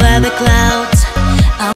over the clouds